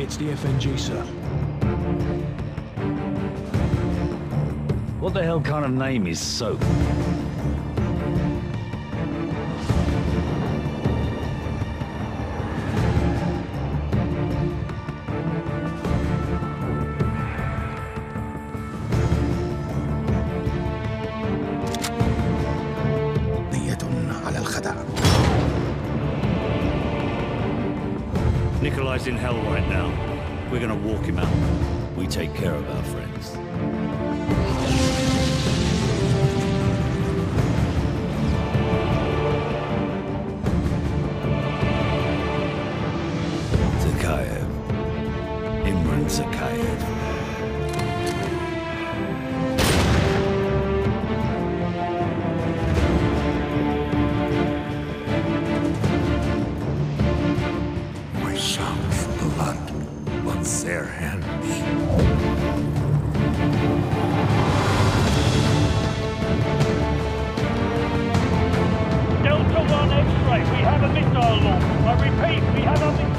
It's the FNG, sir. What the hell kind of name is Soap? Nikolai's in hell right now. We're gonna walk him out. We take care of our friends. Zakhaev. Imran Zakhaev. Delta 1 X-ray, we have a missile launch. I repeat, we have a missile